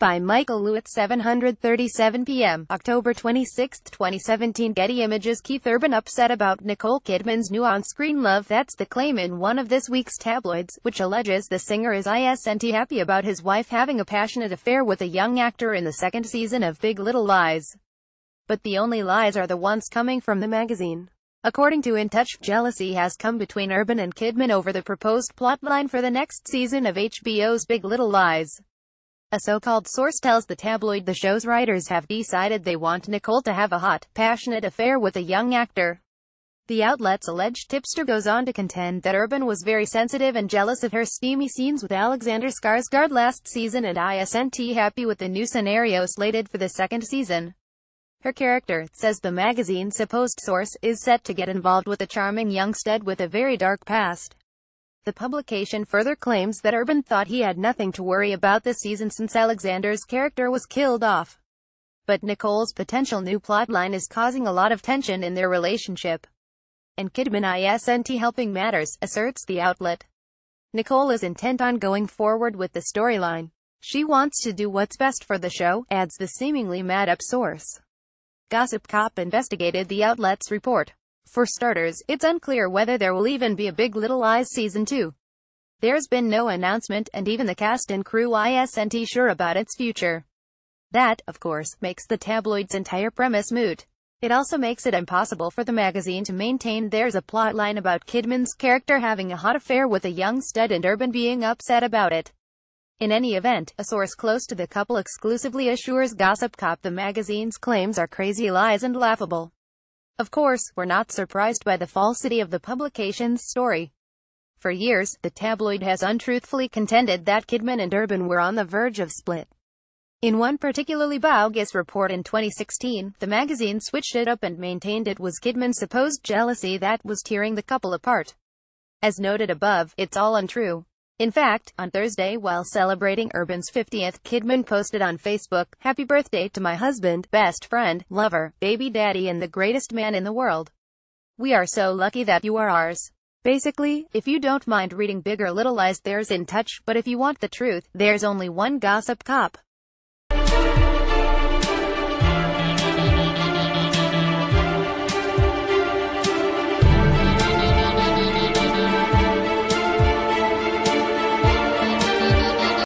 by Michael Lewittes 7.37 p.m. October 26, 2017 Getty Images Keith Urban upset about Nicole Kidman's new on-screen love That's the claim in one of this week's tabloids, which alleges the singer is isn't happy about his wife having a passionate affair with a young actor in the second season of Big Little Lies. But the only lies are the ones coming from the magazine. According to In Touch, jealousy has come between Urban and Kidman over the proposed plotline for the next season of HBO's Big Little Lies. A so-called source tells the tabloid the show's writers have decided they want Nicole to have a hot, passionate affair with a young actor. The outlet's alleged tipster goes on to contend that Urban was very sensitive and jealous of her steamy scenes with Alexander Skarsgård last season and isn't happy with the new scenario slated for the second season. Her character, says the magazine's supposed source, is set to get involved with a charming young stud with a very dark past. The publication further claims that Urban thought he had nothing to worry about this season since Alexander's character was killed off. But Nicole's potential new plotline is causing a lot of tension in their relationship. And Kidman isn't helping matters, asserts the outlet. Nicole is intent on going forward with the storyline. She wants to do what's best for the show, adds the seemingly mad-up source. Gossip Cop investigated the outlet's report. For starters, it's unclear whether there will even be a Big Little Lies season 2. There's been no announcement, and even the cast and crew isn't sure about its future. That, of course, makes the tabloid's entire premise moot. It also makes it impossible for the magazine to maintain there's a plotline about Kidman's character having a hot affair with a young stud and Urban being upset about it. In any event, a source close to the couple exclusively assures Gossip Cop the magazine's claims are crazy lies and laughable. Of course, we're not surprised by the falsity of the publication's story. For years, the tabloid has untruthfully contended that Kidman and Urban were on the verge of split. In one particularly bogus report in 2016, the magazine switched it up and maintained it was Kidman's supposed jealousy that was tearing the couple apart. As noted above, it's all untrue. In fact, on Thursday while celebrating Urban's 50th, Kidman posted on Facebook, Happy birthday to my husband, best friend, lover, baby daddy and the greatest man in the world. We are so lucky that you are ours. Basically, if you don't mind reading Big or Little Lies there's In Touch, but if you want the truth, there's only one gossip cop.